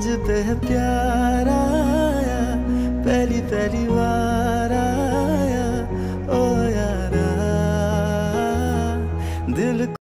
तुझते है प्यार आया पहली पहली बार आया ओ यारा दिल